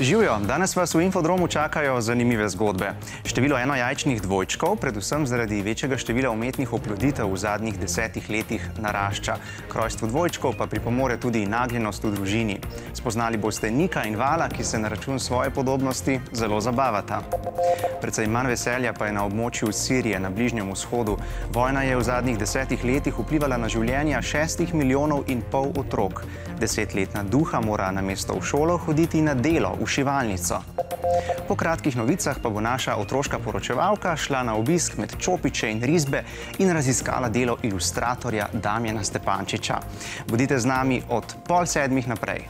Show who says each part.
Speaker 1: Živijo, danes vas v infodromu čakajo zanimive zgodbe. Število enojajčnih dvojčkov, predvsem zaradi večjega števila umetnih oploditev v zadnjih desetih letih, narašča. K rojstvu dvojčkov pa pripomore tudi nagljenost v družini. Spoznali boste Nika in Vala, ki se na račun svoje podobnosti zelo zabavata. Predvsej manj veselja pa je na območju Sirije na Bližnjem vzhodu. Vojna je v zadnjih desetih letih vplivala na življenja šestih milijonov in pol otrok. Desetletna duha mora namesto v šolo hoditi na delo v šivalnico. Po kratkih novicah pa bo naša otroška poročevalka šla na obisk med čopiče in risbe in raziskala delo ilustratorja Damjena Stepančiča. Bodite z nami od pol sedmih naprej.